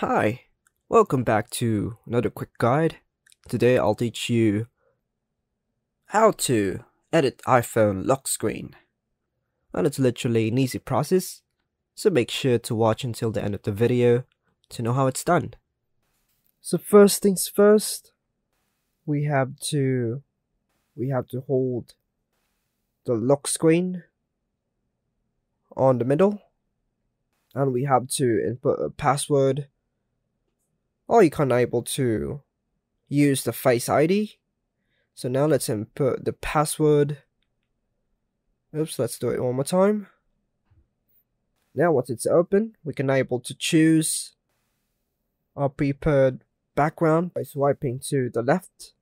Hi, welcome back to another quick guide. Today I'll teach you how to edit iPhone lock screen. And it's literally an easy process, so make sure to watch until the end of the video to know how it's done. So first things first, we have to we have to hold the lock screen on the middle and we have to input a password or you can't able to use the face ID so now let's input the password. Oops let's do it one more time. Now once it's open we can able to choose our prepared background by swiping to the left.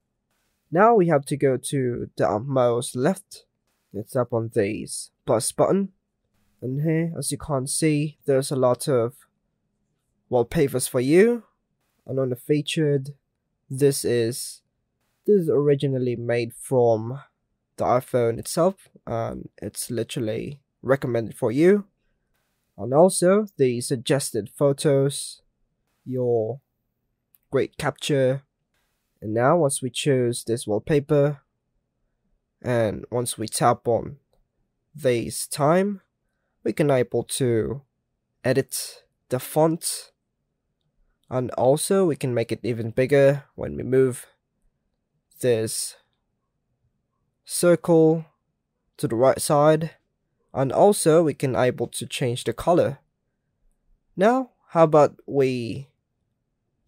Now we have to go to the most left. Let's tap on these plus button. And here as you can see there's a lot of wallpapers for you and on the featured this is this is originally made from the iphone itself and it's literally recommended for you. And also the suggested photos your great capture. And now once we choose this wallpaper and once we tap on this time we can able to edit the font and also we can make it even bigger when we move this circle to the right side. And also we can able to change the color. Now how about we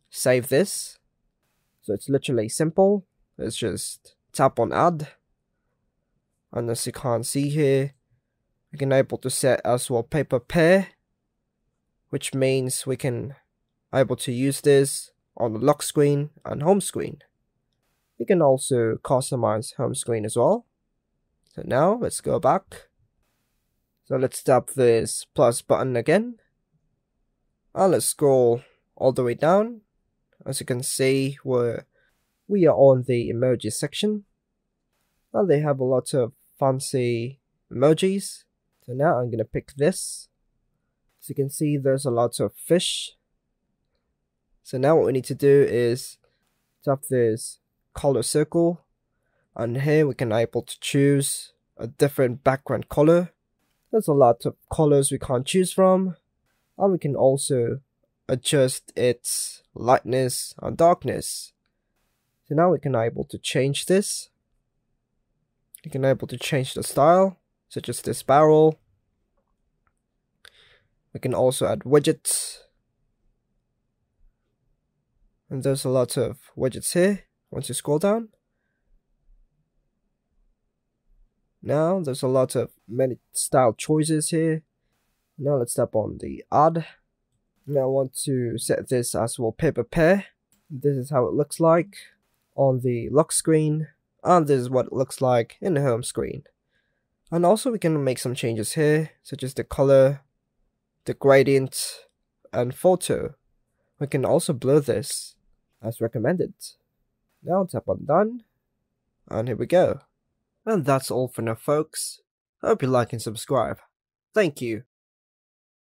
save this? So it's literally simple. Let's just tap on add. And as you can see here we can able to set as wallpaper pair which means we can able to use this on the lock screen and home screen. You can also customize home screen as well. So now let's go back. So let's tap this plus button again. And let's scroll all the way down. As you can see we're we are on the emoji section. And they have a lot of fancy emojis. So now I'm gonna pick this. As you can see, there's a lot of fish. So now what we need to do is tap this color circle. And here we can able to choose a different background color. There's a lot of colors we can't choose from. And we can also adjust its lightness and darkness. So now we can able to change this. You can able to change the style such as this barrel. We can also add widgets. And there's a lot of widgets here once you scroll down. Now there's a lot of many style choices here. Now let's tap on the add. Now I want to set this as wallpaper pair. This is how it looks like on the lock screen and this is what it looks like in the home screen. And also we can make some changes here, such as the color, the gradient, and photo. We can also blur this, as recommended. Now tap on done, and here we go. And that's all for now folks. Hope you like and subscribe. Thank you.